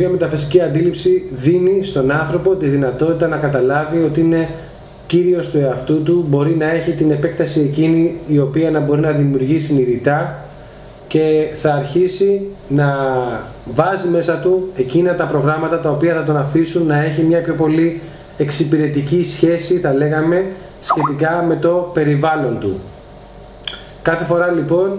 Μια μεταφυσική αντίληψη δίνει στον άνθρωπο τη δυνατότητα να καταλάβει ότι είναι κύριος του εαυτού του, μπορεί να έχει την επέκταση εκείνη η οποία να μπορεί να δημιουργεί συνειδητά και θα αρχίσει να βάζει μέσα του εκείνα τα προγράμματα τα οποία θα τον αφήσουν να έχει μια πιο πολύ εξυπηρετική σχέση, θα λέγαμε, σχετικά με το περιβάλλον του. Κάθε φορά λοιπόν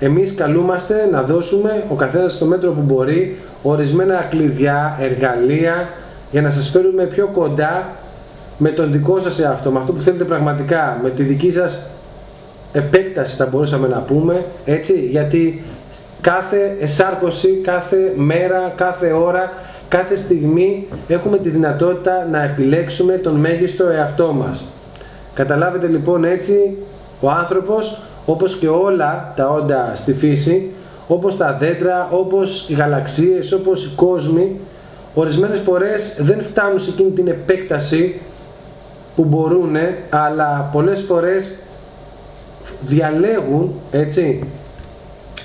εμείς καλούμαστε να δώσουμε ο καθένας στο μέτρο που μπορεί ορισμένα κλειδιά, εργαλεία για να σας φέρουμε πιο κοντά με τον δικό σας εαυτό, με αυτό που θέλετε πραγματικά, με τη δική σας επέκταση θα μπορούσαμε να πούμε, έτσι, γιατί κάθε εσάρκωση, κάθε μέρα, κάθε ώρα, κάθε στιγμή έχουμε τη δυνατότητα να επιλέξουμε τον μέγιστο εαυτό μας. Καταλάβετε λοιπόν έτσι, ο άνθρωπος, όπως και όλα τα όντα στη φύση, όπως τα δέντρα, όπως οι γαλαξίες, όπως οι κόσμοι, ορισμένες φορές δεν φτάνουν σε εκείνη την επέκταση που μπορούν, αλλά πολλές φορές διαλέγουν, έτσι,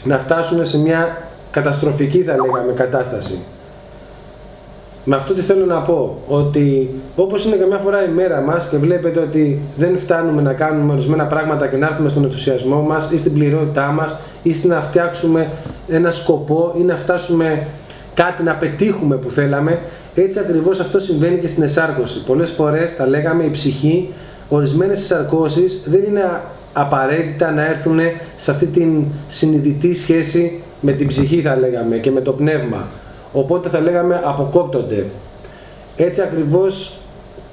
να φτάσουν σε μια καταστροφική θα λέγαμε κατάσταση. Με αυτό τι θέλω να πω, ότι όπως είναι καμιά φορά η μέρα μας και βλέπετε ότι δεν φτάνουμε να κάνουμε ορισμένα πράγματα και να έρθουμε στον ενθουσιασμό μας ή στην πληρότητά μας ή στην να φτιάξουμε ένα σκοπό ή να φτάσουμε κάτι να πετύχουμε που θέλαμε, έτσι ακριβώς αυτό συμβαίνει και στην εσάρκωση. Πολλές φορές θα λέγαμε η ψυχή, ορισμένες εσαρκώσεις δεν είναι απαραίτητα να έρθουν σε αυτή την συνειδητή σχέση με την ψυχή θα λέγαμε και με το πνεύμα. Οπότε θα λέγαμε αποκόπτονται. Έτσι ακριβώς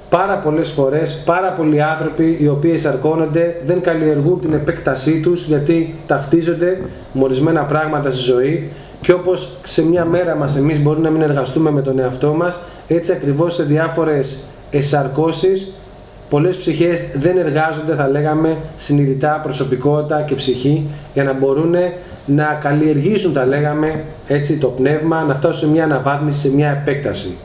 πάρα πολλές φορές, πάρα πολλοί άνθρωποι οι οποίοι εισαρκώνονται δεν καλλιεργούν την επέκτασή τους γιατί ταυτίζονται με ορισμένα πράγματα στη ζωή και όπως σε μια μέρα μας εμείς μπορούμε να μην εργαστούμε με τον εαυτό μας, έτσι ακριβώς σε διάφορες εσαρκώσεις πολλές ψυχές δεν εργάζονται θα λέγαμε συνειδητά προσωπικότητα και ψυχή για να μπορούν να καλλιεργήσουν τα λέγαμε έτσι το πνεύμα, να φτάσουν σε μια αναβάθμιση, σε μια επέκταση.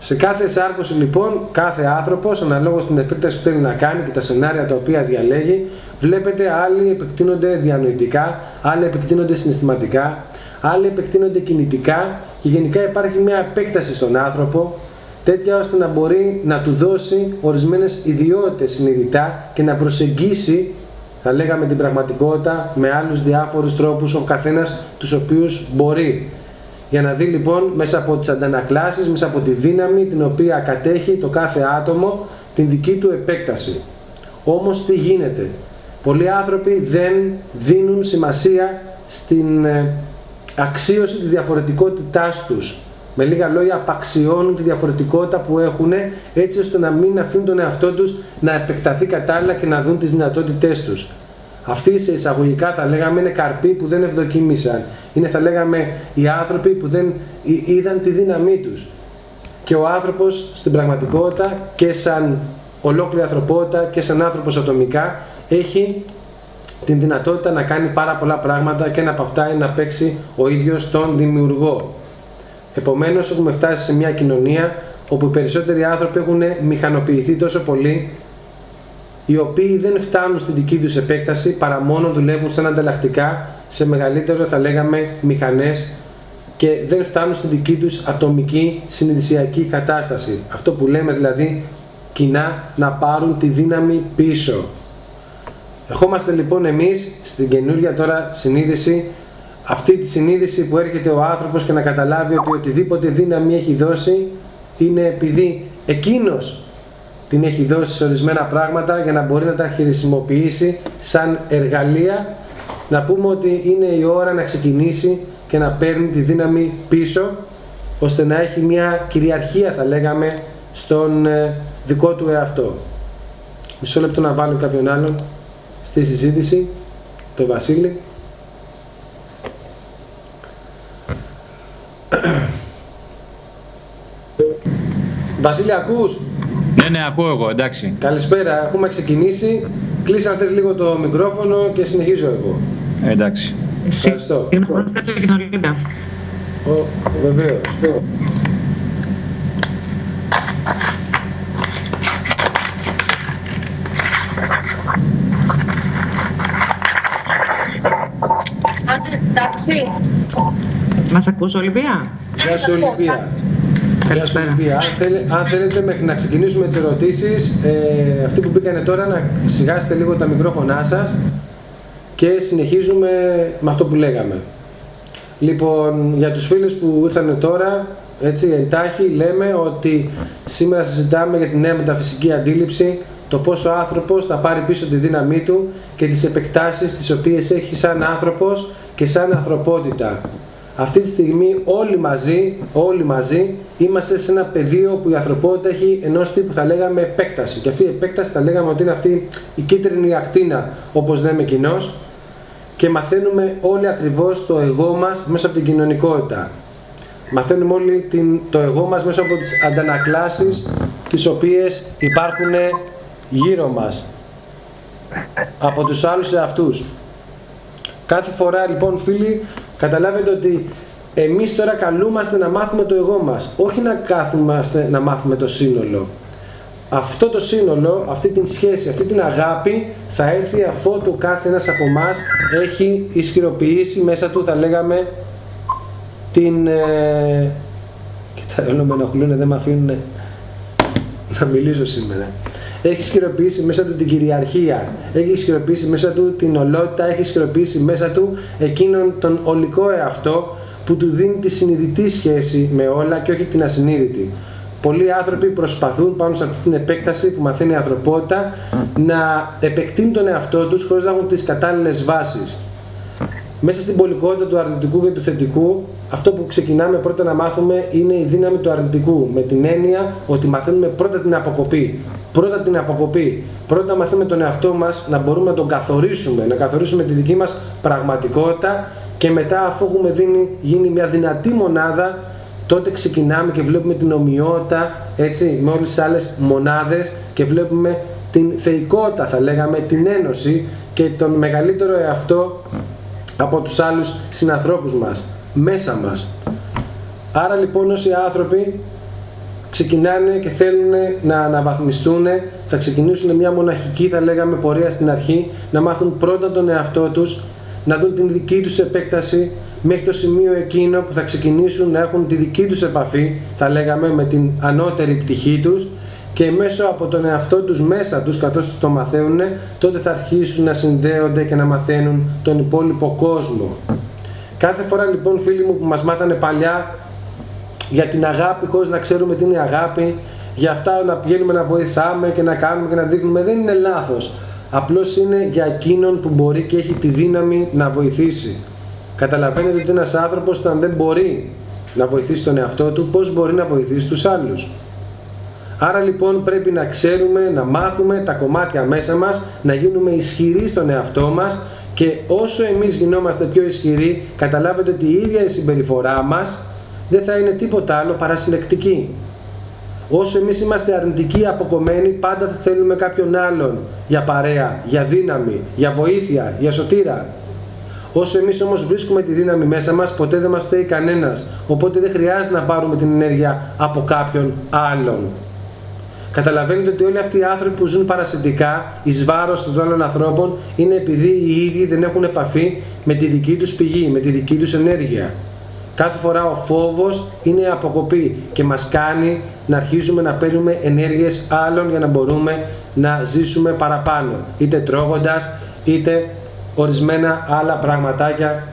Σε κάθε σάρκωση λοιπόν, κάθε άνθρωπος, αναλόγως την επέκταση που θέλει να κάνει και τα σενάρια τα οποία διαλέγει, βλέπετε άλλοι επεκτείνονται διανοητικά, άλλοι επεκτείνονται συναισθηματικά, άλλοι επεκτείνονται κινητικά και γενικά υπάρχει μια επέκταση στον άνθρωπο τέτοια ώστε να μπορεί να του δώσει ορισμένες ιδιότητες συνειδητά και να προσεγγίσει θα λέγαμε την πραγματικότητα με άλλους διάφορους τρόπους ο καθένας τους οποίους μπορεί. Για να δει λοιπόν μέσα από τις αντανακλάσεις, μέσα από τη δύναμη την οποία κατέχει το κάθε άτομο την δική του επέκταση. Όμως τι γίνεται; Πολλοί άνθρωποι δεν δίνουν σημασία στην ε, αξίωση της διαφορετικότητάς τους. Με λίγα λόγια απαξιώνουν τη διαφορετικότητα που έχουν έτσι ώστε να μην αφήνουν τον εαυτό τους να επεκταθεί κατάλληλα και να δουν τις δυνατότητές τους. Αυτοί σε εισαγωγικά θα λέγαμε είναι καρποί που δεν ευδοκίμησαν. Είναι θα λέγαμε οι άνθρωποι που δεν είδαν τη δύναμή τους. Και ο άνθρωπος στην πραγματικότητα και σαν ολόκληρη ανθρωπότητα και σαν άνθρωπος ατομικά έχει την δυνατότητα να κάνει πάρα πολλά πράγματα και ένα από αυτά είναι να παίξει ο ίδιος τον δημιουργό. Επομένως έχουμε φτάσει σε μια κοινωνία όπου οι περισσότεροι άνθρωποι έχουν μηχανοποιηθεί τόσο πολύ οι οποίοι δεν φτάνουν στην δική τους επέκταση παρά μόνο δουλεύουν σαν ανταλλακτικά σε μεγαλύτερο θα λέγαμε μηχανές και δεν φτάνουν στην δική τους ατομική συνειδησιακή κατάσταση. Αυτό που λέμε δηλαδή κοινά να πάρουν τη δύναμη πίσω. Ερχόμαστε λοιπόν εμείς στην καινούργια τώρα συνείδηση αυτή τη συνείδηση που έρχεται ο άνθρωπος και να καταλάβει ότι οτιδήποτε δύναμη έχει δώσει είναι επειδή εκείνος την έχει δώσει σε ορισμένα πράγματα για να μπορεί να τα χρησιμοποιήσει σαν εργαλεία να πούμε ότι είναι η ώρα να ξεκινήσει και να παίρνει τη δύναμη πίσω ώστε να έχει μια κυριαρχία θα λέγαμε στον ε, δικό του εαυτό. Μισό λεπτό να βάλω κάποιον άλλον στη συζήτηση, το Βασίλη. Βασίλη, ακούς; Ναι, ναι, ακούω εγώ, εντάξει. Καλησπέρα, έχουμε ξεκινήσει. Κλείσε αν θες λίγο το μικρόφωνο και συνεχίζω εγώ. Εντάξει. Ευχαριστώ. Ο, βεβαίως. Εντάξει. Μας ακούς Ολυμπία; Γεια σου Ολυμπία. Γεια σου Ολυμπία. Αν, θέλ- αν θέλετε μέχρι να ξεκινήσουμε τις ερωτήσεις, ε, αυτοί που μπήκανε τώρα να σιγάσετε λίγο τα μικρόφωνά σας και συνεχίζουμε με αυτό που λέγαμε. Λοιπόν, για τους φίλους που ήρθαν τώρα, έτσι εντάχει λέμε ότι σήμερα συζητάμε για τη νέα μεταφυσική αντίληψη, το πόσο ο άνθρωπος θα πάρει πίσω τη δύναμή του και τις επεκτάσεις τις οποίες έχει σαν άνθρωπος και σαν ανθρωπότητα. Αυτή τη στιγμή όλοι μαζί, όλοι μαζί είμαστε σε ένα πεδίο που η ανθρωπότητα έχει ενός τύπου θα λέγαμε επέκταση και αυτή η επέκταση θα λέγαμε ότι είναι αυτή η κίτρινη ακτίνα όπως λέμε κοινώς και μαθαίνουμε όλοι ακριβώς το εγώ μας μέσα από την κοινωνικότητα. Μαθαίνουμε όλοι την, το εγώ μας μέσα από τις αντανακλάσεις τις οποίες υπάρχουν γύρω μας. Από τους άλλους εαυτούς. Κάθε φορά λοιπόν φίλοι καταλάβετε ότι εμείς τώρα καλούμαστε να μάθουμε το εγώ μας. Όχι να κάθομαστε να μάθουμε το σύνολο. Αυτό το σύνολο, αυτή την σχέση, αυτή την αγάπη θα έρθει αφού το κάθε ένας από εμάς έχει ισχυροποιήσει μέσα του θα λέγαμε την... Ε... Κοίτα, όλο με ενοχλούν, δεν με αφήνουν να μιλήσω σήμερα. Έχεις ισχυροποιήσει μέσα του την κυριαρχία, έχεις ισχυροποιήσει μέσα του την ολότητα, έχεις ισχυροποιήσει μέσα του εκείνον τον ολικό εαυτό που του δίνει τη συνειδητή σχέση με όλα και όχι την ασυνείδητη. Πολλοί άνθρωποι προσπαθούν πάνω σε αυτή την επέκταση που μαθαίνει η ανθρωπότητα να επεκτείνουν τον εαυτό τους χωρίς να έχουν τις κατάλληλες βάσεις. Μέσα στην πολικότητα του αρνητικού και του θετικού, αυτό που ξεκινάμε πρώτα να μάθουμε είναι η δύναμη του αρνητικού. Με την έννοια ότι μαθαίνουμε πρώτα την αποκοπή. Πρώτα την αποκοπή. Πρώτα μαθαίνουμε τον εαυτό μας να μπορούμε να τον καθορίσουμε, να καθορίσουμε τη δική μας πραγματικότητα και μετά αφού έχουμε δίνει, γίνει μια δυνατή μονάδα, τότε ξεκινάμε και βλέπουμε την ομοιότητα έτσι, με όλες τις άλλες μονάδες και βλέπουμε την θεϊκότητα θα λέγαμε, την ένωση και τον μεγαλύτερο εαυτό από τους άλλους συνανθρώπους μας, μέσα μας. Άρα λοιπόν όσοι άνθρωποι ξεκινάνε και θέλουν να αναβαθμιστούν, θα ξεκινήσουν μια μοναχική θα λέγαμε πορεία στην αρχή, να μάθουν πρώτα τον εαυτό τους, να δουν την δική τους επέκταση μέχρι το σημείο εκείνο που θα ξεκινήσουν να έχουν τη δική τους επαφή, θα λέγαμε με την ανώτερη πτυχή τους και μέσω από τον εαυτό τους μέσα τους καθώς το μαθαίνουν τότε θα αρχίσουν να συνδέονται και να μαθαίνουν τον υπόλοιπο κόσμο. Κάθε φορά λοιπόν φίλοι μου που μας μάθανε παλιά για την αγάπη χωρίς να ξέρουμε τι είναι αγάπη για αυτά να πηγαίνουμε να βοηθάμε και να κάνουμε και να δείχνουμε δεν είναι λάθος. Απλώς είναι για εκείνον που μπορεί και έχει τη δύναμη να βοηθήσει. Καταλαβαίνετε ότι ένας άνθρωπος όταν δεν μπορεί να βοηθήσει τον εαυτό του πώς μπορεί να βοηθήσει τους άλλους; Άρα λοιπόν πρέπει να ξέρουμε, να μάθουμε τα κομμάτια μέσα μας, να γίνουμε ισχυροί στον εαυτό μας και όσο εμείς γινόμαστε πιο ισχυροί, καταλάβετε ότι η ίδια η συμπεριφορά μας δεν θα είναι τίποτα άλλο παρά συλλεκτική. Όσο εμείς είμαστε αρνητικοί, αποκομμένοι, πάντα θα θέλουμε κάποιον άλλον για παρέα, για δύναμη, για βοήθεια, για σωτήρα. Όσο εμείς όμως βρίσκουμε τη δύναμη μέσα μας, ποτέ δεν μας φταίει κανένας. Οπότε δεν χρειάζεται να πάρουμε την ενέργεια από κάποιον άλλον. Καταλαβαίνετε ότι όλοι αυτοί οι άνθρωποι που ζουν παρασυντικά εις βάρος των άλλων ανθρώπων είναι επειδή οι ίδιοι δεν έχουν επαφή με τη δική τους πηγή, με τη δική τους ενέργεια. Κάθε φορά ο φόβος είναι αποκοπή και μας κάνει να αρχίζουμε να παίρνουμε ενέργειες άλλων για να μπορούμε να ζήσουμε παραπάνω. Είτε τρώγοντας, είτε ορισμένα άλλα πραγματάκια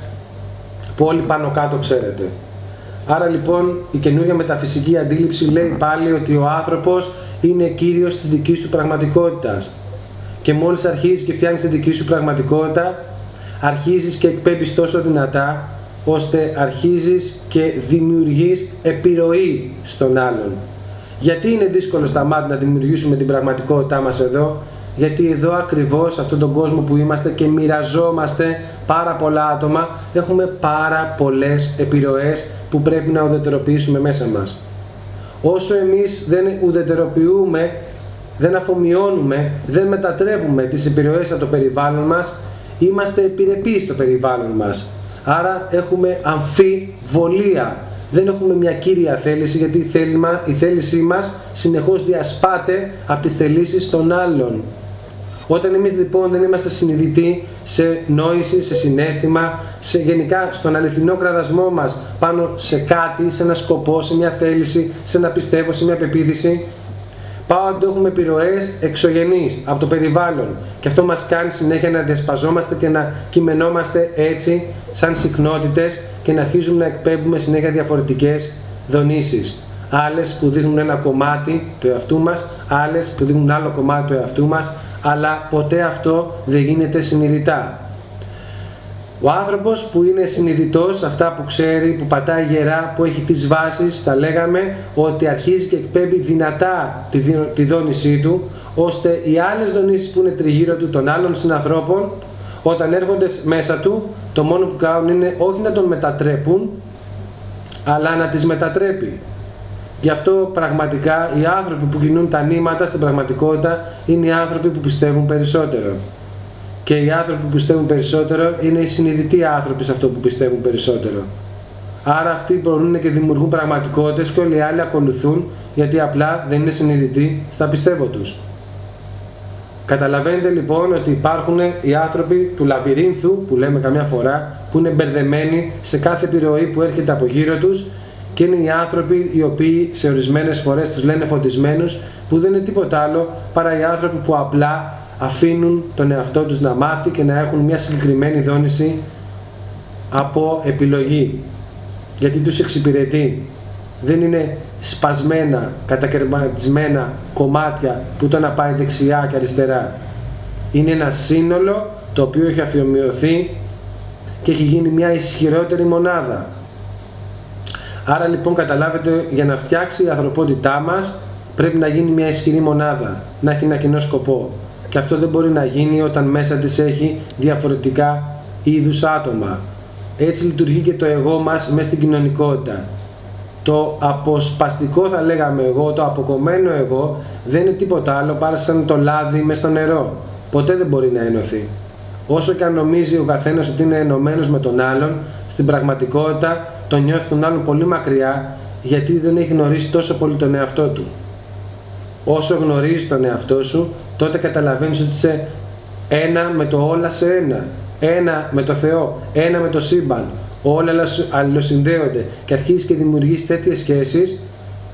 που όλοι πάνω κάτω ξέρετε. Άρα λοιπόν η καινούργια μεταφυσική αντίληψη λέει πάλι ότι ο άνθρωπος είναι κύριος της δικής του πραγματικότητας. Και μόλις αρχίζεις και φτιάχνεις τη δική σου πραγματικότητα, αρχίζεις και εκπέμπεις τόσο δυνατά, ώστε αρχίζεις και δημιουργείς επιρροή στον άλλον. Γιατί είναι δύσκολο στα μάτια να δημιουργήσουμε την πραγματικότητά μας εδώ, γιατί εδώ ακριβώς, σε αυτόν τον κόσμο που είμαστε και μοιραζόμαστε πάρα πολλά άτομα, έχουμε πάρα πολλές επιρροές που πρέπει να ουδετεροποιήσουμε μέσα μας. Όσο εμείς δεν ουδετεροποιούμε, δεν αφομοιώνουμε, δεν μετατρέπουμε τις επιρροές από το περιβάλλον μας, είμαστε επιρρεπείς στο περιβάλλον μας. Άρα έχουμε αμφιβολία. Δεν έχουμε μια κύρια θέληση γιατί η, θέλημα, η θέλησή μας συνεχώς διασπάται από τις θελήσεις των άλλων. Όταν εμείς λοιπόν δεν είμαστε συνειδητοί σε νόηση, σε συνέστημα, σε γενικά στον αληθινό κραδασμό μας πάνω σε κάτι, σε ένα σκοπό, σε μια θέληση, σε ένα πιστεύω, σε μια πεποίθηση, Πάντα έχουμε επιρροές εξωγενείς από το περιβάλλον και αυτό μας κάνει συνέχεια να διασπαζόμαστε και να κειμενόμαστε έτσι σαν συχνότητες και να αρχίζουμε να εκπέμπουμε συνέχεια διαφορετικές δονήσεις. Άλλες που δείχνουν ένα κομμάτι του εαυτού μας, άλλες που δείχνουν άλλο κομμάτι του εαυτού μας, αλλά ποτέ αυτό δεν γίνεται συνειδητά. Ο άνθρωπος που είναι συνειδητός, αυτά που ξέρει, που πατάει γερά, που έχει τις βάσεις, θα λέγαμε ότι αρχίζει και εκπέμπει δυνατά τη, τη δόνησή του, ώστε οι άλλες δονήσεις που είναι τριγύρω του των άλλων συνανθρώπων, όταν έρχονται μέσα του, το μόνο που κάνουν είναι όχι να τον μετατρέπουν, αλλά να τις μετατρέπει. Γι' αυτό πραγματικά οι άνθρωποι που κινούν τα νήματα στην πραγματικότητα είναι οι άνθρωποι που πιστεύουν περισσότερο. Και οι άνθρωποι που πιστεύουν περισσότερο είναι οι συνειδητοί άνθρωποι σε αυτό που πιστεύουν περισσότερο. Άρα αυτοί μπορούν και δημιουργούν πραγματικότητες και όλοι οι άλλοι ακολουθούν γιατί απλά δεν είναι συνειδητοί στα πιστεύω τους. Καταλαβαίνετε λοιπόν ότι υπάρχουν οι άνθρωποι του λαβυρίνθου που λέμε καμιά φορά που είναι μπερδεμένοι σε κάθε επιρροή που έρχεται από γύρω τους και είναι οι άνθρωποι οι οποίοι σε ορισμένες φορές τους λένε φωτισμένους που δεν είναι τίποτα άλλο παρά οι άνθρωποι που απλά αφήνουν τον εαυτό τους να μάθει και να έχουν μια συγκεκριμένη δόνηση από επιλογή. Γιατί τους εξυπηρετεί. Δεν είναι σπασμένα, κατακαιρματισμένα κομμάτια που το να πάει δεξιά και αριστερά. Είναι ένα σύνολο το οποίο έχει αφιομοιωθεί και έχει γίνει μια ισχυρότερη μονάδα. Άρα λοιπόν καταλάβετε για να φτιάξει η ανθρωπότητά μας πρέπει να γίνει μια ισχυρή μονάδα, να έχει ένα κοινό σκοπό και αυτό δεν μπορεί να γίνει όταν μέσα της έχει διαφορετικά είδους άτομα. Έτσι λειτουργεί και το εγώ μας μέσα στην κοινωνικότητα. Το αποσπαστικό θα λέγαμε εγώ, το αποκομμένο εγώ δεν είναι τίποτα άλλο παρά σαν το λάδι μες στο νερό. Ποτέ δεν μπορεί να ενωθεί. Όσο και αν νομίζει ο καθένας ότι είναι ενωμένος με τον άλλον, στην πραγματικότητα τον νιώθει τον άλλον πολύ μακριά γιατί δεν έχει γνωρίσει τόσο πολύ τον εαυτό του. Όσο γνωρίζει τον εαυτό σου, τότε καταλαβαίνεις ότι είσαι ένα με το όλα σε ένα. Ένα με το Θεό, ένα με το σύμπαν. Όλα αλληλοσυνδέονται και αρχίζεις και δημιουργείς τέτοιες σχέσεις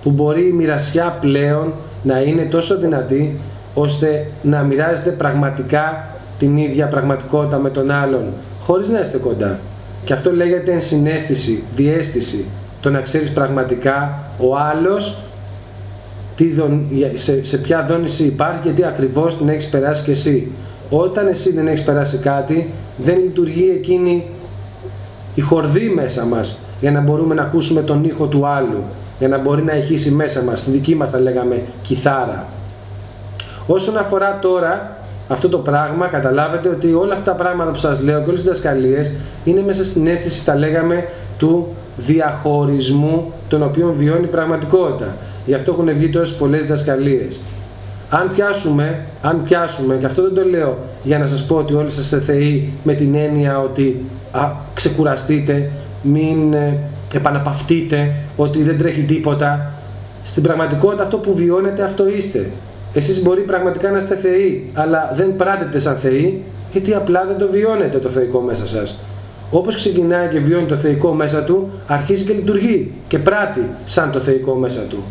που μπορεί η μοιρασιά πλέον να είναι τόσο δυνατή ώστε να μοιράζεται πραγματικά την ίδια πραγματικότητα με τον άλλον χωρίς να είστε κοντά. Και αυτό λέγεται ενσυναίσθηση, διέστηση. Το να ξέρεις πραγματικά ο άλλος τι σε, σε ποια δόνηση υπάρχει γιατί ακριβώς την έχεις περάσει και εσύ. Όταν εσύ δεν έχεις περάσει κάτι, δεν λειτουργεί εκείνη η χορδή μέσα μας για να μπορούμε να ακούσουμε τον ήχο του άλλου, για να μπορεί να ηχήσει μέσα μας, στη δική μας τα λέγαμε κιθάρα. Όσον αφορά τώρα αυτό το πράγμα, καταλάβετε ότι όλα αυτά τα πράγματα που σας λέω και όλες τις δασκαλίες είναι μέσα στην αίσθηση, τα λέγαμε, του διαχωρισμού τον οποίο βιώνει η πραγματικότητα. Γι' αυτό έχουν βγει τόσες πολλές διδασκαλίες. Αν πιάσουμε, αν πιάσουμε, και αυτό δεν το λέω για να σας πω ότι όλοι είστε θεοί με την έννοια ότι α, ξεκουραστείτε, μην ε, επαναπαυτείτε, ότι δεν τρέχει τίποτα. Στην πραγματικότητα αυτό που βιώνετε αυτό είστε. Εσείς μπορεί πραγματικά να είστε θεοί, αλλά δεν πράτετε σαν θεοί, γιατί απλά δεν το βιώνετε το θεϊκό μέσα σας. Όπως ξεκινάει και βιώνει το θεϊκό μέσα του, αρχίζει και λειτουργεί και πράττει σαν το θεϊκό μέσα του.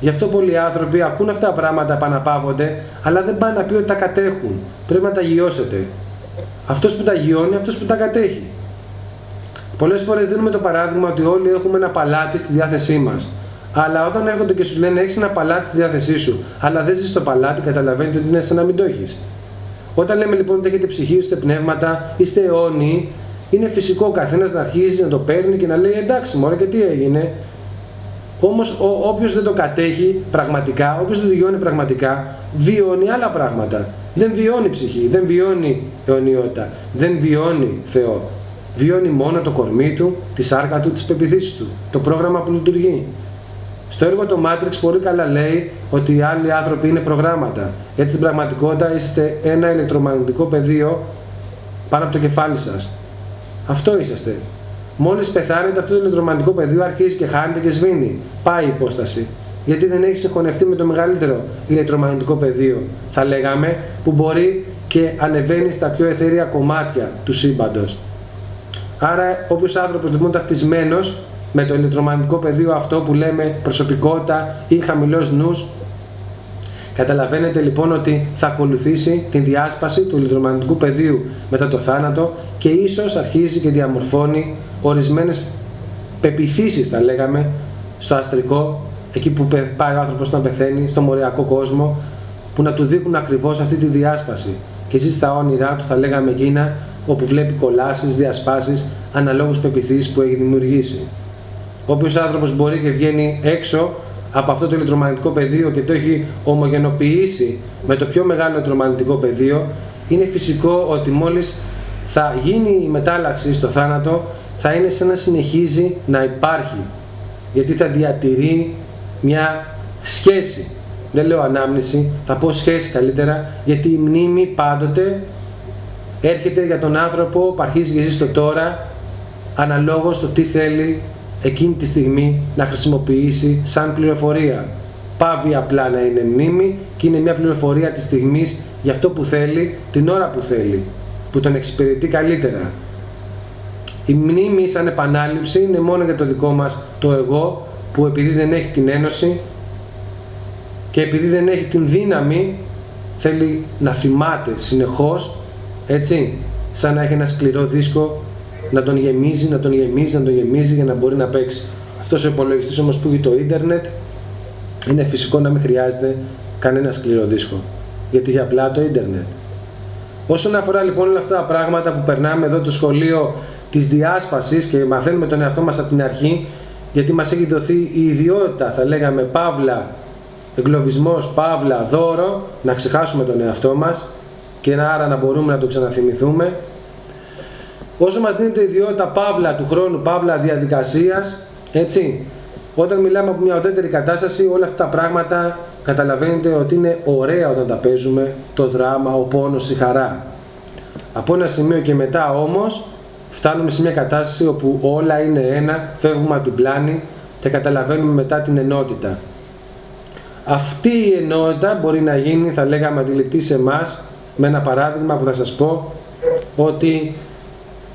Γι' αυτό πολλοί άνθρωποι ακούν αυτά τα πράγματα, επαναπαύονται, αλλά δεν πάνε να πει ότι τα κατέχουν. Πρέπει να τα γιώσετε. Αυτός που τα γιώνει, αυτός που τα κατέχει. Πολλές φορές δίνουμε το παράδειγμα ότι όλοι έχουμε ένα παλάτι στη διάθεσή μας. Αλλά όταν έρχονται και σου λένε έχεις ένα παλάτι στη διάθεσή σου, αλλά δεν ζεις στο παλάτι, καταλαβαίνετε ότι είναι σαν να μην το έχεις. Όταν λέμε λοιπόν ότι έχετε ψυχή, είστε πνεύματα, είστε αιώνιοι, είναι φυσικό ο καθένας να αρχίζει να το παίρνει και να λέει εντάξει, μωρέ και τι έγινε, Όμως, όποιος δεν το κατέχει πραγματικά, όποιος δεν το βιώνει πραγματικά, βιώνει άλλα πράγματα. Δεν βιώνει ψυχή, δεν βιώνει αιωνιότητα, δεν βιώνει Θεό. Βιώνει μόνο το κορμί του, τη σάρκα του, τις πεπιθήσεις του, το πρόγραμμα που λειτουργεί. Στο έργο το Matrix πολύ καλά λέει ότι οι άλλοι άνθρωποι είναι προγράμματα. Έτσι στην πραγματικότητα είστε ένα ηλεκτρομαγνητικό πεδίο πάνω από το κεφάλι σας. Αυτό είσαστε. Μόλις πεθάνετε, αυτό το ηλεκτρομαγνητικό πεδίο αρχίζει και χάνεται και σβήνει. Πάει η υπόσταση. Γιατί δεν έχεις συγχωνευτεί με το μεγαλύτερο ηλεκτρομαγνητικό πεδίο, θα λέγαμε, που μπορεί και ανεβαίνει στα πιο εθερία κομμάτια του σύμπαντος. Άρα όποιος άνθρωπος λοιπόν ταυτισμένος με το ηλεκτρομαγνητικό πεδίο αυτό που λέμε προσωπικότητα ή χαμηλός νους Καταλαβαίνετε λοιπόν ότι θα ακολουθήσει την διάσπαση του ηλεκτρομαγνητικού πεδίου μετά το θάνατο και ίσως αρχίζει και διαμορφώνει ορισμένες πεπιθήσεις θα λέγαμε στο αστρικό εκεί που πάει ο άνθρωπος να πεθαίνει, στο μοριακό κόσμο που να του δείχνουν ακριβώς αυτή τη διάσπαση και ζει στα όνειρά του θα λέγαμε εκείνα όπου βλέπει κολάσεις, διασπάσεις αναλόγως πεπιθήσεις που έχει δημιουργήσει. Όποιος άνθρωπος μπορεί και βγαίνει έξω από αυτό το ηλεκτρομαγνητικό πεδίο και το έχει ομογενοποιήσει με το πιο μεγάλο ηλεκτρομαγνητικό πεδίο, είναι φυσικό ότι μόλις θα γίνει η μετάλλαξη στο θάνατο, θα είναι σαν να συνεχίζει να υπάρχει. Γιατί θα διατηρεί μια σχέση. Δεν λέω ανάμνηση, θα πω σχέση καλύτερα, γιατί η μνήμη πάντοτε έρχεται για τον άνθρωπο που αρχίζει και ζει στο τώρα, αναλόγως το τι θέλει εκείνη τη στιγμή να χρησιμοποιήσει σαν πληροφορία. Πάβει απλά να είναι μνήμη και είναι μια πληροφορία της στιγμής για αυτό που θέλει, την ώρα που θέλει, που τον εξυπηρετεί καλύτερα. Η μνήμη σαν επανάληψη είναι μόνο για το δικό μας το εγώ που επειδή δεν έχει την ένωση και επειδή δεν έχει την δύναμη θέλει να θυμάται συνεχώς έτσι σαν να έχει ένα σκληρό δίσκο να τον γεμίζει, να τον γεμίζει, να τον γεμίζει για να μπορεί να παίξει. Αυτός ο υπολογιστής όμως που έχει το ίντερνετ είναι φυσικό να μην χρειάζεται κανένα σκληρό δίσκο. Γιατί έχει απλά το ίντερνετ. Όσον αφορά λοιπόν όλα αυτά τα πράγματα που περνάμε εδώ το σχολείο της διάσπασης και μαθαίνουμε τον εαυτό μας από την αρχή, γιατί μας έχει δοθεί η ιδιότητα, θα λέγαμε, παύλα, εγκλωβισμός, παύλα, δώρο, να ξεχάσουμε τον εαυτό μας και άρα να μπορούμε να το ξαναθυμηθούμε όσο μας δίνεται η ιδιότητα παύλα του χρόνου, παύλα διαδικασίας, έτσι, όταν μιλάμε από μια ουδέτερη κατάσταση, όλα αυτά τα πράγματα καταλαβαίνετε ότι είναι ωραία όταν τα παίζουμε, το δράμα, ο πόνος, η χαρά. Από ένα σημείο και μετά όμως, φτάνουμε σε μια κατάσταση όπου όλα είναι ένα, φεύγουμε από την πλάνη και καταλαβαίνουμε μετά την ενότητα. Αυτή η ενότητα μπορεί να γίνει, θα λέγαμε, αντιληπτή σε εμάς με ένα παράδειγμα που θα σας πω, ότι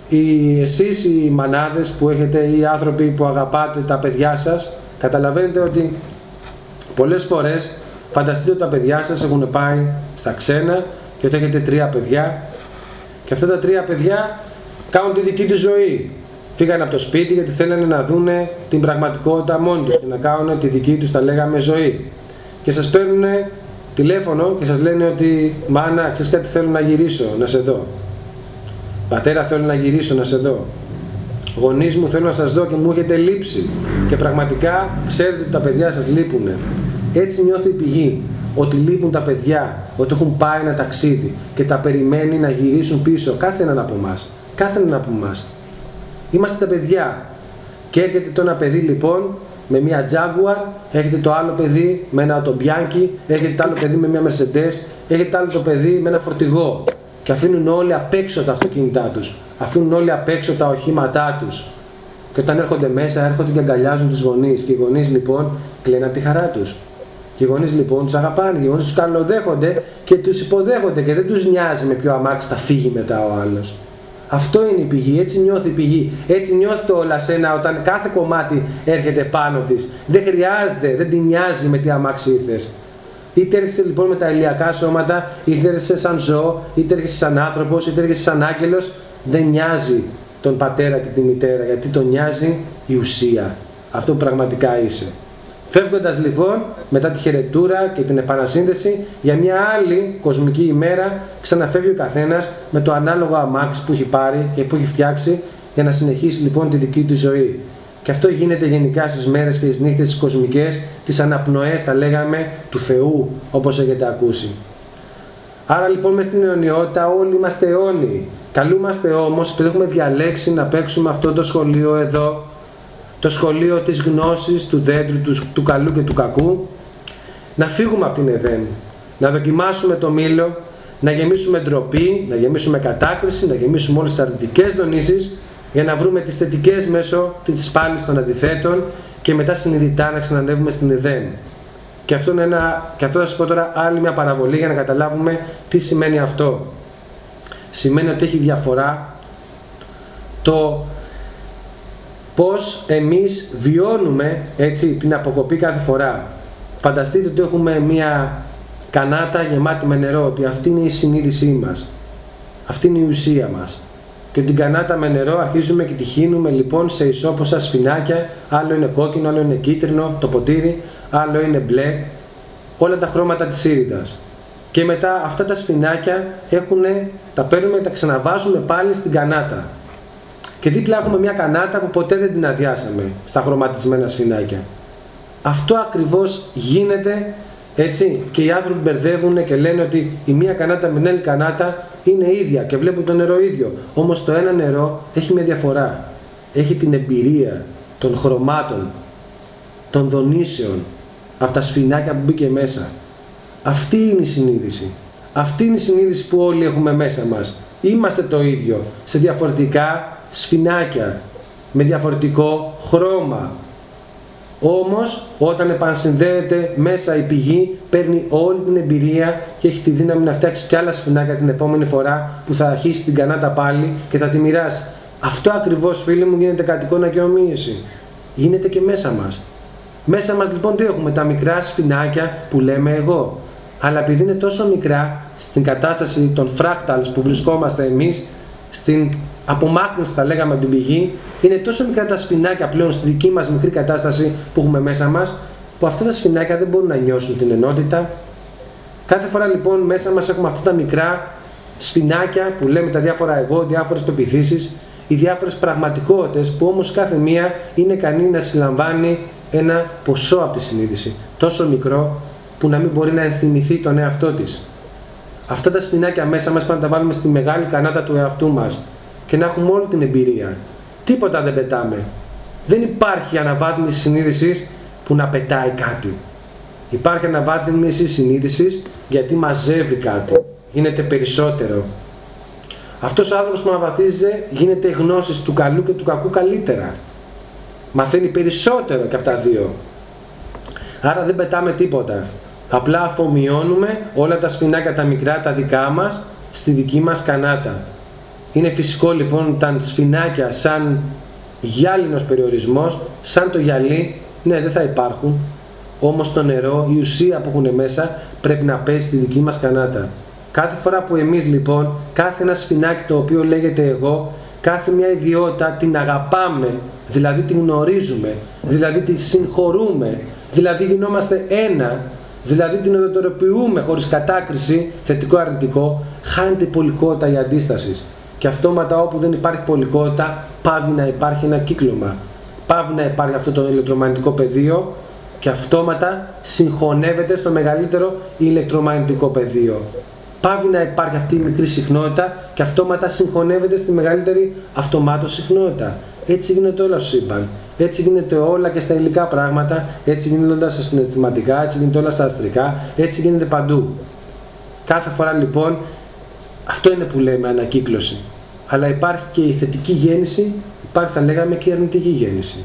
οι, εσείς οι μανάδες που έχετε ή οι άνθρωποι που αγαπάτε τα παιδιά σας καταλαβαίνετε ότι πολλές φορές φανταστείτε ότι τα παιδιά σας έχουν πάει στα ξένα και ότι έχετε τρία παιδιά και αυτά τα τρία παιδιά κάνουν τη δική τους ζωή. Φύγανε από το σπίτι γιατί θέλανε να δούνε την πραγματικότητα μόνοι τους και να κάνουν τη δική τους τα λέγαμε ζωή. Και σας παίρνουν τηλέφωνο και σας λένε ότι μάνα ξέρεις κάτι θέλω να γυρίσω να σε δω Πατέρα θέλω να γυρίσω να σε δω. Γονείς μου θέλω να σας δω και μου έχετε λείψει. Και πραγματικά ξέρετε ότι τα παιδιά σας λείπουν. Έτσι νιώθει η πηγή. Ότι λείπουν τα παιδιά, ότι έχουν πάει ένα ταξίδι και τα περιμένει να γυρίσουν πίσω κάθε έναν από εμάς. Κάθε έναν από εμάς. Είμαστε τα παιδιά. Και έρχεται το ένα παιδί λοιπόν με μια Jaguar, έρχεται το άλλο παιδί με ένα Autobianchi, έρχεται το άλλο παιδί με μια Mercedes, έρχεται το άλλο το παιδί με ένα φορτηγό και αφήνουν όλοι απ' έξω τα αυτοκίνητά τους, αφήνουν όλοι απ' έξω τα οχήματά τους και όταν έρχονται μέσα έρχονται και αγκαλιάζουν τους γονείς και οι γονείς λοιπόν κλαίνουν από τη χαρά τους. Και οι γονείς λοιπόν τους αγαπάνε, οι γονείς τους καλοδέχονται και τους υποδέχονται και δεν τους νοιάζει με ποιο αμάξι θα φύγει μετά ο άλλος. Αυτό είναι η πηγή, έτσι νιώθει η πηγή. Έτσι νιώθει το όλα σένα όταν κάθε κομμάτι έρχεται πάνω της. Δεν χρειάζεται, δεν την νοιάζει με τι αμάξι ήρθες. Είτε έρχεσαι λοιπόν με τα ηλιακά σώματα, είτε έρχεσαι σαν ζώο, είτε έρχεσαι σαν άνθρωπος, είτε έρχεσαι σαν άγγελος, δεν νοιάζει τον πατέρα και τη μητέρα, γιατί τον νοιάζει η ουσία. Αυτό που πραγματικά είσαι. Φεύγοντας λοιπόν μετά τη χαιρετούρα και την επανασύνδεση για μια άλλη κοσμική ημέρα ξαναφεύγει ο καθένας με το ανάλογο αμάξι που έχει πάρει και που έχει φτιάξει για να συνεχίσει λοιπόν τη δική του ζωή. Και αυτό γίνεται γενικά στις μέρες και στις νύχτες τις κοσμικές, τις αναπνοές θα λέγαμε του Θεού όπως έχετε ακούσει. Άρα λοιπόν μες στην αιωνιότητα όλοι είμαστε αιώνιοι. Καλούμαστε όμως, επειδή έχουμε διαλέξει να παίξουμε αυτό το σχολείο εδώ, το σχολείο της γνώσης, του δέντρου, του, του καλού και του κακού, να φύγουμε από την Εδέμ, να δοκιμάσουμε το μήλο, να γεμίσουμε ντροπή, να γεμίσουμε κατάκριση, να γεμίσουμε όλες τις αρνητικές δονήσεις για να βρούμε τις θετικές μέσω της πάλης των αντιθέτων και μετά συνειδητά να ξανανεύουμε στην Εδέμ. Και αυτό, είναι ένα, και αυτό θα σας πω τώρα άλλη μια παραβολή για να καταλάβουμε τι σημαίνει αυτό. σημαίνει ότι έχει διαφορά το πώς εμείς βιώνουμε έτσι, την αποκοπή κάθε φορά. Φανταστείτε ότι έχουμε μια κανάτα γεμάτη με νερό, ότι αυτή είναι η συνείδησή μας. Αυτή είναι η ουσία μας. Και την κανάτα με νερό αρχίζουμε και τη χύνουμε λοιπόν σε ισόποσα σφινάκια, άλλο είναι κόκκινο, άλλο είναι κίτρινο, το ποτήρι, άλλο είναι μπλε, όλα τα χρώματα της ήρυδας. Και μετά αυτά τα σφινάκια έχουν, τα παίρνουμε, τα ξαναβάζουμε πάλι στην κανάτα. Και δίπλα έχουμε μια κανάτα που ποτέ δεν την αδειάσαμε στα χρωματισμένα σφινάκια. Αυτό ακριβώς γίνεται έτσι και οι άνθρωποι μπερδεύουν και λένε ότι η μία κανάτα με την άλλη κανάτα είναι ίδια και βλέπουν το νερό ίδιο. Όμως το ένα νερό έχει μια διαφορά. Έχει την εμπειρία των χρωμάτων, των δονήσεων, από τα σφινάκια που μπήκε μέσα. Αυτή είναι η συνείδηση. Αυτή είναι η συνείδηση που όλοι έχουμε μέσα μας. Είμαστε το ίδιο, σε διαφορετικά σφινάκια, με διαφορετικό χρώμα. Όμως, όταν επανσυνδέεται μέσα η πηγή, παίρνει όλη την εμπειρία και έχει τη δύναμη να φτιάξει κι άλλα σφινάκια την επόμενη φορά που θα αρχίσει την κανάτα πάλι και θα τη μοιράσει. Αυτό ακριβώς, φίλοι μου, γίνεται κατ' εικόνα και ομοίωση. Γίνεται και μέσα μας. Μέσα μας λοιπόν τι έχουμε, τα μικρά σφινάκια που λέμε εγώ. Αλλά επειδή είναι τόσο μικρά, στην κατάσταση των fractals που βρισκόμαστε εμείς, στην απομάκρυνση θα λέγαμε από την πηγή, είναι τόσο μικρά τα σφινάκια πλέον στη δική μας μικρή κατάσταση που έχουμε μέσα μας, που αυτά τα σφινάκια δεν μπορούν να νιώσουν την ενότητα. Κάθε φορά λοιπόν μέσα μας έχουμε αυτά τα μικρά σφινάκια που λέμε τα διάφορα εγώ, διάφορες πεπιθήσεις, οι διάφορες πραγματικότητες που όμως κάθε μία είναι ικανή να συλλαμβάνει ένα ποσό από τη συνείδηση, τόσο μικρό που να μην μπορεί να ενθυμηθεί τον εαυτό της. Αυτά τα σπινάκια μέσα μας πρέπει να τα βάλουμε στη μεγάλη κανάτα του εαυτού μας και να έχουμε όλη την εμπειρία. Τίποτα δεν πετάμε. Δεν υπάρχει αναβάθμιση συνείδησης που να πετάει κάτι. Υπάρχει αναβάθμιση συνείδησης γιατί μαζεύει κάτι. Γίνεται περισσότερο. Αυτός ο άνθρωπος που αναβαθμίζεται γίνεται γνώση του καλού και του κακού καλύτερα. Μαθαίνει περισσότερο και από τα δύο. Άρα δεν πετάμε τίποτα. Απλά αφομοιώνουμε όλα τα σφινάκια τα μικρά, τα δικά μας, στη δική μας κανάτα. Είναι φυσικό λοιπόν τα σφινάκια σαν γυάλινος περιορισμός, σαν το γυαλί, ναι δεν θα υπάρχουν, όμως το νερό, η ουσία που έχουν μέσα πρέπει να πέσει στη δική μας κανάτα. Κάθε φορά που εμείς λοιπόν, κάθε ένα σφινάκι το οποίο λέγεται εγώ, κάθε μια ιδιότητα την αγαπάμε, δηλαδή την γνωρίζουμε, δηλαδή την συγχωρούμε, δηλαδή γινόμαστε ένα δηλαδή την οδοτεροποιούμε χωρίς κατάκριση, θετικό αρνητικό, χάνεται η πολικότητα η αντίστασης. Και αυτόματα όπου δεν υπάρχει πολικότητα, πάβει να υπάρχει ένα κύκλωμα. Πάβει να υπάρχει αυτό το ηλεκτρομαγνητικό πεδίο και αυτόματα συγχωνεύεται στο μεγαλύτερο ηλεκτρομαγνητικό πεδίο. Πάβει να υπάρχει αυτή η μικρή συχνότητα και αυτόματα συγχωνεύεται στη μεγαλύτερη αυτομάτω συχνότητα. Έτσι γίνεται όλα στο σύμπαν. Έτσι γίνεται όλα και στα υλικά πράγματα, έτσι γίνεται όλα στα συναισθηματικά, έτσι γίνεται όλα στα αστρικά, έτσι γίνεται παντού. Κάθε φορά λοιπόν, αυτό είναι που λέμε ανακύκλωση. Αλλά υπάρχει και η θετική γέννηση, υπάρχει θα λέγαμε και η αρνητική γέννηση.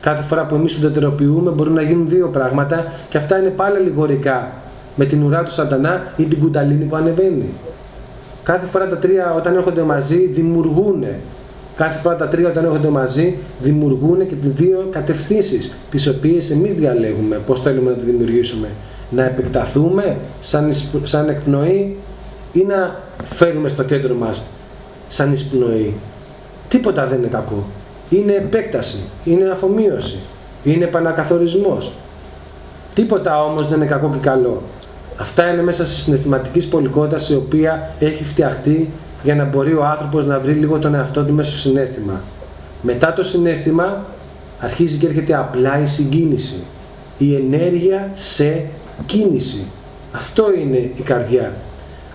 Κάθε φορά που εμείς ουδετεροποιούμε μπορούν να γίνουν δύο πράγματα και αυτά είναι πάλι λιγορικά με την ουρά του σατανά ή την κουταλίνη που ανεβαίνει. Κάθε φορά τα τρία όταν έρχονται μαζί δημιουργούν Κάθε φορά τα τρία όταν έρχονται μαζί δημιουργούν και τις δύο κατευθύνσεις τις οποίες εμείς διαλέγουμε πώς θέλουμε να τη δημιουργήσουμε. Να επεκταθούμε σαν, σαν εκπνοή ή να φέρουμε στο κέντρο μας σαν εισπνοή. Τίποτα δεν είναι κακό. Είναι επέκταση, είναι αφομοίωση, είναι επανακαθορισμός. Τίποτα όμως δεν είναι κακό και καλό. Αυτά είναι μέσα στη συναισθηματική πολικότητα η οποία έχει φτιαχτεί για να μπορεί ο άνθρωπος να βρει λίγο τον εαυτό του μέσα στο συνέστημα. Μετά το συνέστημα αρχίζει και έρχεται απλά η συγκίνηση. Η ενέργεια σε κίνηση. Αυτό είναι η καρδιά.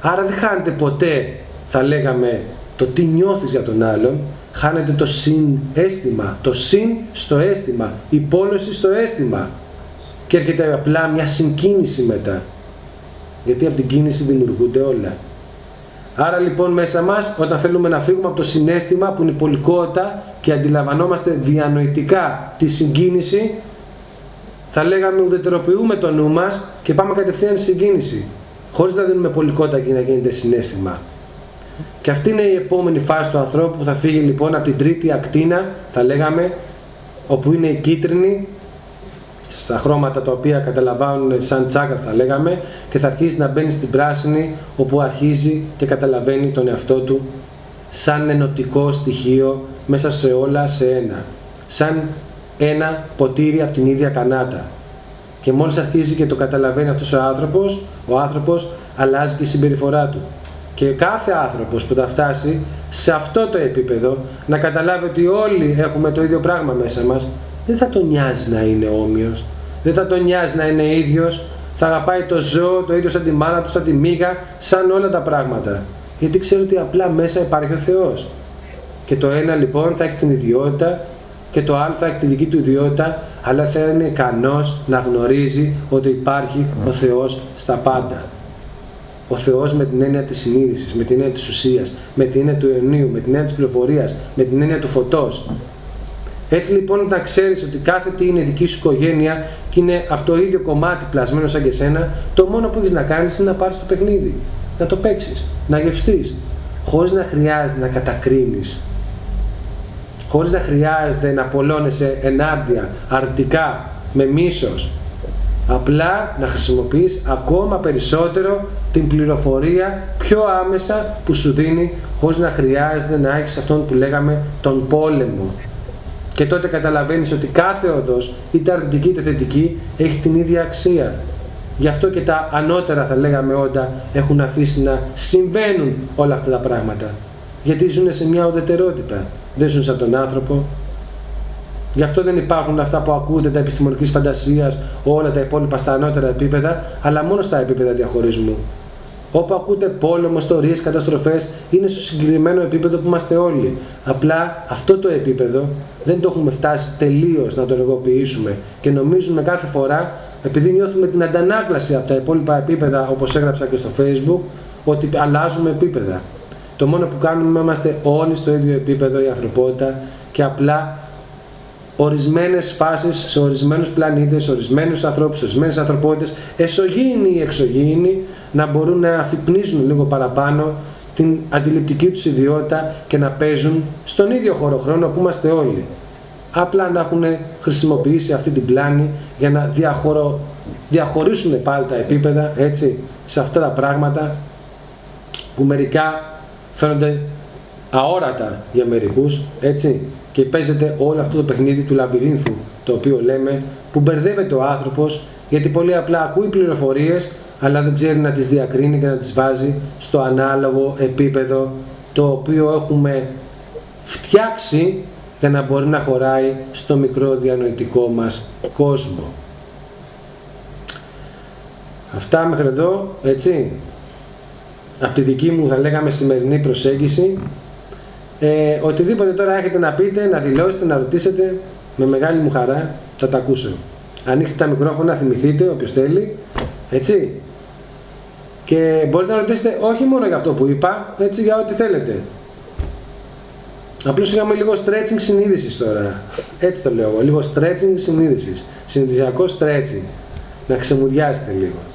Άρα δεν χάνεται ποτέ, θα λέγαμε, το τι νιώθεις για τον άλλον, χάνεται το συνέστημα, το συν στο αίσθημα, η πόλωση στο αίσθημα. Και έρχεται απλά μια συγκίνηση μετά. Γιατί από την κίνηση δημιουργούνται όλα. Άρα λοιπόν μέσα μας όταν θέλουμε να φύγουμε από το συνέστημα που είναι η πολικότητα και αντιλαμβανόμαστε διανοητικά τη συγκίνηση θα λέγαμε ουδετεροποιούμε το νου μας και πάμε κατευθείαν στη συγκίνηση χωρίς να δίνουμε πολικότητα και να γίνεται συνέστημα. Και αυτή είναι η επόμενη φάση του ανθρώπου που θα φύγει λοιπόν από την τρίτη ακτίνα, θα λέγαμε, όπου είναι η κίτρινη, στα χρώματα τα οποία καταλαμβάνουν σαν τσάκρας θα λέγαμε και θα αρχίσει να μπαίνει στην πράσινη όπου αρχίζει και καταλαβαίνει τον εαυτό του σαν ενωτικό στοιχείο μέσα σε όλα σε ένα. Σαν ένα ποτήρι από την ίδια κανάτα. Και μόλις αρχίζει και το καταλαβαίνει αυτός ο άνθρωπος, ο άνθρωπος αλλάζει και η συμπεριφορά του. Και κάθε άνθρωπος που θα φτάσει σε αυτό το επίπεδο να καταλάβει ότι όλοι έχουμε το ίδιο πράγμα μέσα μας, δεν θα τον νοιάζει να είναι όμοιος, δεν θα τον νοιάζει να είναι ίδιος, θα αγαπάει το ζώο, το ίδιο σαν τη μάνα του, σαν τη μύγα, σαν όλα τα πράγματα. Γιατί ξέρει ότι απλά μέσα υπάρχει ο Θεός. Και το ένα λοιπόν θα έχει την ιδιότητα και το άλλο θα έχει τη δική του ιδιότητα, αλλά θα είναι ικανός να γνωρίζει ότι υπάρχει ο Θεός στα πάντα. Ο Θεός με την έννοια της συνείδησης, με την έννοια της ουσίας, με την έννοια του αιωνίου, με την έννοια της πληροφορίας, με την έννοια του φωτός. Έτσι λοιπόν όταν ξέρεις ότι κάθε τι είναι δική σου οικογένεια και είναι από το ίδιο κομμάτι πλασμένο σαν και σένα, το μόνο που έχεις να κάνεις είναι να πάρεις το παιχνίδι, να το παίξεις, να γευστείς, χωρίς να χρειάζεται να κατακρίνεις, χωρίς να χρειάζεται να απολώνεσαι ενάντια, αρνητικά, με μίσος, απλά να χρησιμοποιείς ακόμα περισσότερο την πληροφορία πιο άμεσα που σου δίνει χωρίς να χρειάζεται να έχεις αυτόν που λέγαμε τον πόλεμο και τότε καταλαβαίνεις ότι κάθε οδός, είτε αρνητική είτε θετική, έχει την ίδια αξία. Γι' αυτό και τα ανώτερα θα λέγαμε όντα έχουν αφήσει να συμβαίνουν όλα αυτά τα πράγματα. Γιατί ζουν σε μια ουδετερότητα. Δεν ζουν σαν τον άνθρωπο. Γι' αυτό δεν υπάρχουν αυτά που ακούτε τα επιστημονικής φαντασίας, όλα τα υπόλοιπα στα ανώτερα επίπεδα, αλλά μόνο στα επίπεδα διαχωρισμού. Όπου ακούτε πόλεμο, ιστορίες, καταστροφές, είναι στο συγκεκριμένο επίπεδο που είμαστε όλοι. Απλά αυτό το επίπεδο δεν το έχουμε φτάσει τελείως να το ενεργοποιήσουμε και νομίζουμε κάθε φορά, επειδή νιώθουμε την αντανάκλαση από τα υπόλοιπα επίπεδα, όπως έγραψα και στο facebook, ότι αλλάζουμε επίπεδα. Το μόνο που κάνουμε είμαστε όλοι στο ίδιο επίπεδο η ανθρωπότητα και απλά ορισμένες φάσεις σε ορισμένους πλανήτες, σε ορισμένους ανθρώπους, σε ορισμένες ανθρωπότητες, εσωγήινοι ή εξωγήινοι, να μπορούν να αφυπνίζουν λίγο παραπάνω την αντιληπτική τους ιδιότητα και να παίζουν στον ίδιο χώρο χρόνο που είμαστε όλοι. Απλά να έχουν χρησιμοποιήσει αυτή την πλάνη για να διαχωρο... διαχωρίσουν πάλι τα επίπεδα έτσι, σε αυτά τα πράγματα που μερικά φαίνονται αόρατα για μερικούς, έτσι, και παίζεται όλο αυτό το παιχνίδι του λαβυρίνθου, το οποίο λέμε, που μπερδεύεται ο άνθρωπος, γιατί πολύ απλά ακούει πληροφορίες, αλλά δεν ξέρει να τις διακρίνει και να τις βάζει στο ανάλογο επίπεδο, το οποίο έχουμε φτιάξει για να μπορεί να χωράει στο μικρό διανοητικό μας κόσμο. Αυτά μέχρι εδώ, έτσι, από τη δική μου θα λέγαμε σημερινή προσέγγιση ε, οτιδήποτε τώρα έχετε να πείτε, να δηλώσετε, να ρωτήσετε, με μεγάλη μου χαρά θα τα ακούσω. Ανοίξτε τα μικρόφωνα, θυμηθείτε όποιος θέλει, έτσι. Και μπορείτε να ρωτήσετε όχι μόνο για αυτό που είπα, έτσι για ό,τι θέλετε. Απλώς είχαμε λίγο stretching συνείδησης τώρα. Έτσι το λέω εγώ, λίγο stretching συνείδησης. Συνειδησιακό stretching. Να ξεμουδιάσετε λίγο.